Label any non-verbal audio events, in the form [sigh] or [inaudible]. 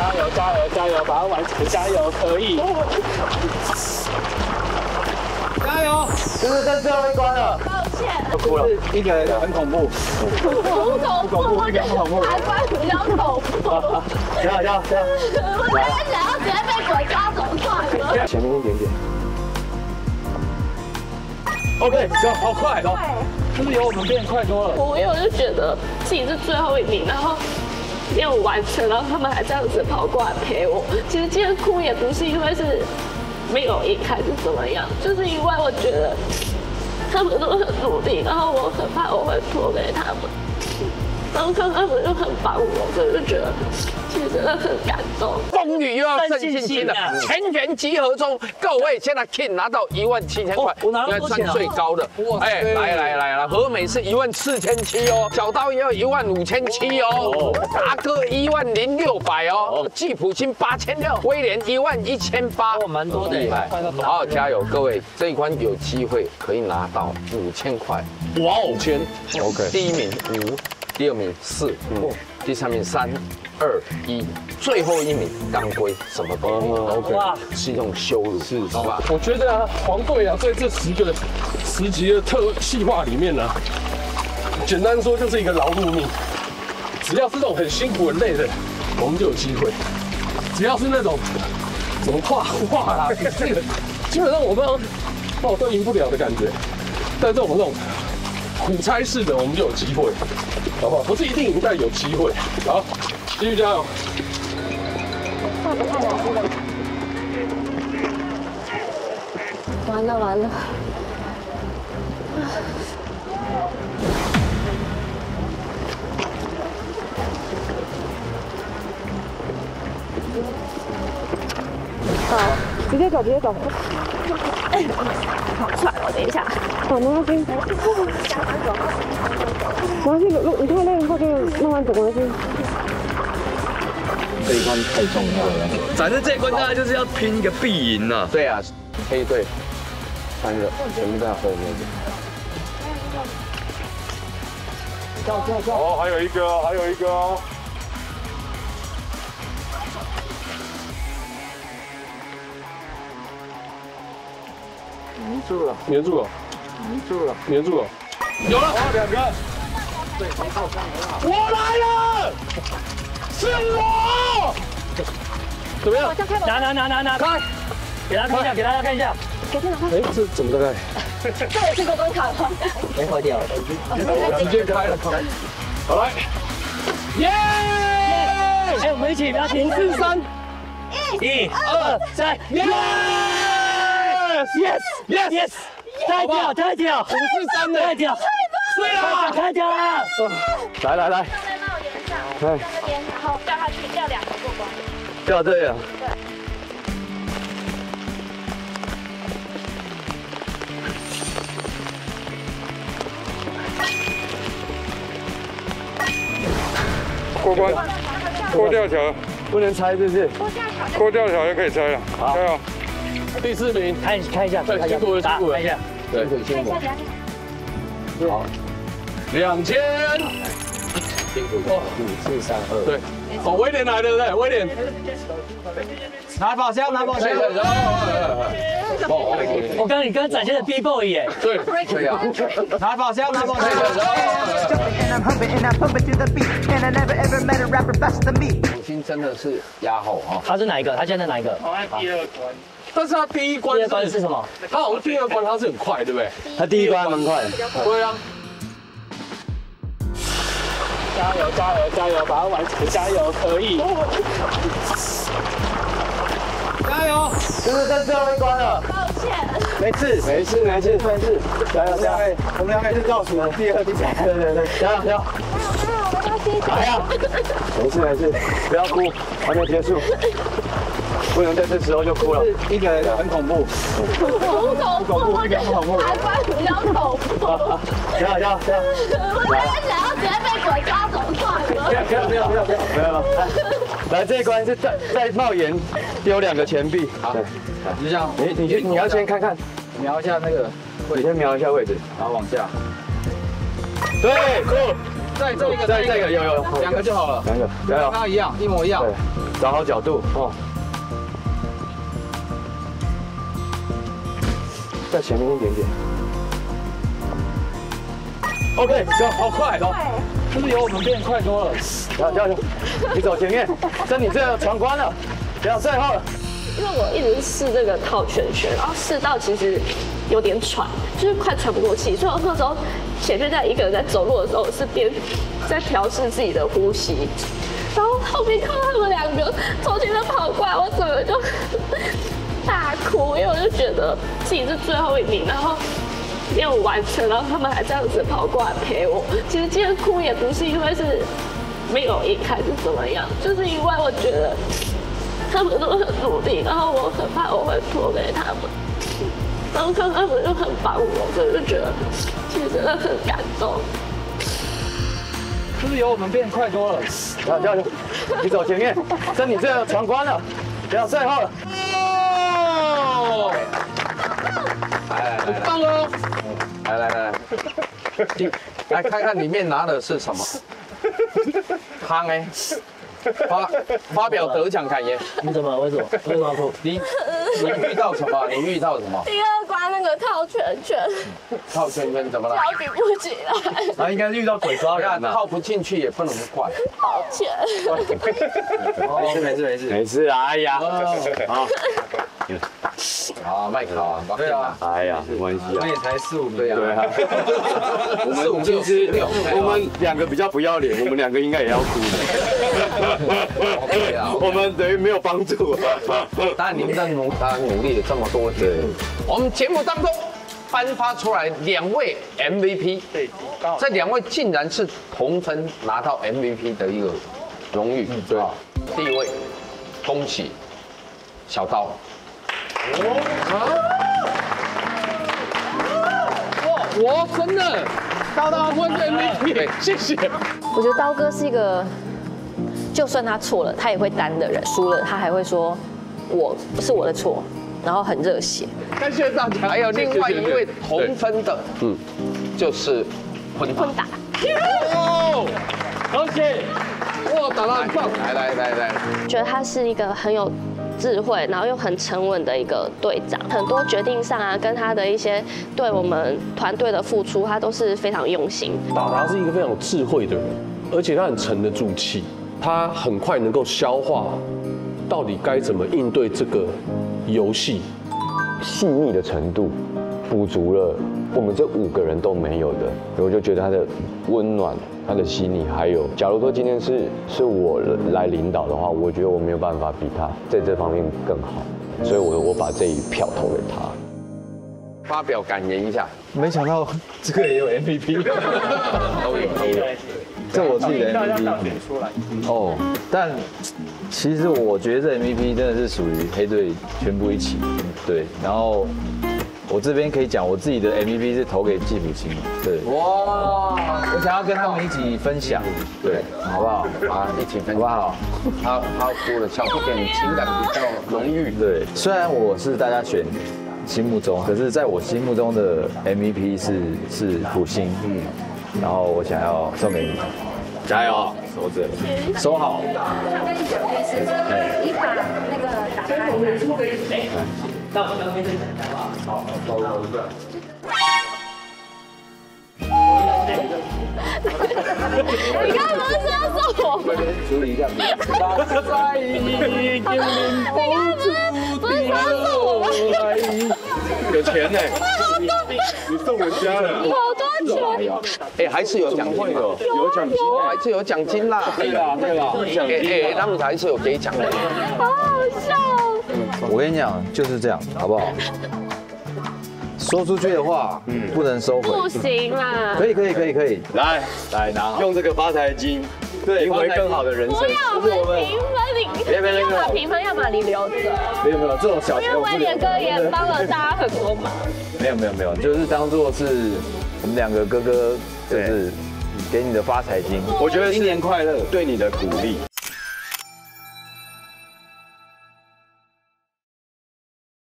加油加油加油，把它完成，加油可以。加油！就是在最后一关了，抱歉，我哭了。一个很恐怖，不恐怖，我觉得海关比较恐怖。加油加油加油！我现在想要直接被鬼抓走算了。前面一点点。OK，走，好快，走，就是有我们变快多了。我因为我就觉得自己是最后一名，然后没有完成，然后他们还这样子跑过来陪我。其实今天哭也不是因为是没有赢还是怎么样，就是因为我觉得他们都很努力，然后我很怕我会拖累他们。然后看他们就很帮我，就觉得其实真的很感动。风雨又要正信心了，全员集合中，各位现在 King 拿到一万七千块，我拿到多钱啊应该算最高的。哎，来来来来，和美是一万四千七哦，小刀也要一万五千七哦，达哥一万零六百哦，吉普星八千六，威廉一万一千八，哦蛮多的厉害，好好加油，各位，这一关有机会可以拿到五千块，哇哦，千，OK，第一名五，第二名四，第三名三。二一，最后一名当归什么都没有，OK，哇是一种羞辱，是好吧？我觉得啊，黄队啊，在这十个十集的特细化里面呢、简单说就是一个劳碌命。只要是那种很辛苦、很累的，我们就有机会；只要是那种什么画画啊，这个基本上我们哦都赢不了的感觉。但这种这种苦差事的，我们就有机会，好不好？不是一定赢，但有机会。好，继续加油！完了完了，好直接走，直接走。好喘哦，等一下。好，没关系。没关系，如你太累的话就慢慢走，过去。这一关太重要了。反正这一关大概就是要拼一个必赢呐。对啊，黑队三个全部在后面。哦，还有一个哦，还有一个哦。住了，粘住了，粘住了，粘住了。有了，两个。我来了，是我。怎么样？拿拿拿拿拿，开。给大家看一下，给大家看一下，哎，这怎么在？这也是个关卡吗？没坏掉。直接开了。好来，耶！哎，我们一起，不要停，四三，一、二、三耶，yes yes yes，太屌太屌，五四三的太屌，对了，太屌了！来来来，在帽檐上，这边，然后掉下去，掉两个过关。掉这样。过关，过吊桥，不能拆，是不是？过吊桥就可以拆了。好，加油！第四名，看看一下，看一下，辛苦辛苦了看一下，对，辛苦，好，两千。辛苦，五四三二，对，哦，威廉来了，对不对？威廉，拿宝箱，拿宝箱。我刚刚你刚刚展现的 B boy 耶，对，对啊，拿宝箱，拿宝箱。五星真的是压后哈。他是哪一个？他现在哪一个？但是他第一关第二关是什么？他好像第二关他是很快，对不对？他第一关蛮快的。对啊，加油，加油，加油，把它完成，加油可以。加油！就是在最后一关了，抱歉，没事没事没事没事，加油加油！我们两个是倒数第二第三，对对对，加油加油！来呀！没事没事，不要哭，还没结束，不能在这时候就哭了。一个很恐怖，很恐怖，我觉得海关比较恐怖。加油加油加油！我现在想要直接被鬼抓走算了。不要不要不要不要不要！没有，来这一关是在在帽檐丢两个钱币。好，就这样，你你去你要先看看，瞄一下那个，你先瞄一下位置。然后往下。对，过。在这个再这个有有两个就好了，两个，加油跟！他一样，一模一样。对，找好角度哦。在前面一点点。OK，走，好快哦！是不是有我们变快多了？加油加油！你走前面，跟你这样闯关了，不要最后了。因为我一直试这个套圈圈，然后试到其实有点喘，就是快喘不过气，所以我那时候前面在一个人在走路的时候，我是边在调试自己的呼吸，然后后面看到他们两个从前面跑过来，我怎么就大哭，因为我就觉得自己是最后一名，然后。没有完成，然后他们还这样子跑过来陪我。其实今天哭也不是因为是没有赢还是怎么样，就是因为我觉得他们都很努力，然后我很怕我会拖累他们，然后看他们又很帮我，所以就觉得其实真的很感动。是不是有我们变快多了？加油加油！你走前面，跟你这样闯关了，不要最后了。哦，来来来，棒哦！来来来来，来看看里面拿的是什么？汤哎，发发表得奖感言。为什么？为什么？为什么哭？你你遇到什么？你遇到什么？套圈圈套圈圈怎么了？脚举不起来，他应该是遇到鬼抓那人了。套不进去也不能怪。抱歉。没事没事没事没事啊！哎呀，好，啊，麦克啊，对啊，哎呀，没关系啊。也才四五对呀，对啊，我们其实六，我们两个比较不要脸，我们两个应该也要哭的。对啊，我们等于没有帮助。但你们在努，当然努力了这么多年。我们节目当中颁发出来两位 MVP，对，这两位竟然是同分拿到 MVP 的一个荣誉。对啊，第一位，恭喜小刀。我真的刀刀问 MVP，谢谢。我觉得刀哥是一个，就算他错了，他也会担的人；输了，他还会说我是我的错，然后很热血。感谢大家。还有另外一位同分的，嗯，就是混混打。哦，恭喜！哇，打得很棒。来来来来，觉得他是一个很有智慧，然后又很沉稳的一个队长。很多决定上啊，跟他的一些对我们团队的付出，他都是非常用心。达达是一个非常有智慧的人，而且他很沉得住气，他很快能够消化到底该怎么应对这个游戏。细腻的程度，补足了我们这五个人都没有的。我就觉得他的温暖、他的细腻，还有，假如说今天是是我来领导的话，我觉得我没有办法比他在这方面更好，所以我我把这一票投给他。发表感言一下。没想到这个也有 MVP，都有都有。[laughs] [laughs] 这我自己的 MVP。哦，但其实我觉得这 MVP 真的是属于黑队全部一起，对。然后我这边可以讲，我自己的 MVP 是投给季普清，对。哇，我想要跟他们一起分享，对，好不好？啊，一起分好不好？他他哭了，小不点情感比较浓郁。对，虽然我是大家选心目中，可是在我心目中的 MVP 是是普星，嗯，然后我想要送给你，加油，收着，收好。你把那个打开。你刚刚不是要送我？处理一下。你干嘛不是不是说要送我吗？有钱呢，你送人家了。好多！哎，还是有奖金的，有奖金哦还是有奖金啦。对啦对啦，奖哎哎，他们还是有给奖的。好好笑哦！我跟你讲，就是这样，好不好？说出去的话，嗯，不能收回。不行啦，可以，可以，可以，可以。来来拿，用这个发财金，对赢回更好的人生。不要，不是评分，你别别别要么评分，要么你留着。没有没有这种小因为钱我不留威廉哥也帮了大家很多忙。没有没有没有，就是当做是我们两个哥哥，就是给你的发财金。我觉得新年快乐对你的鼓励。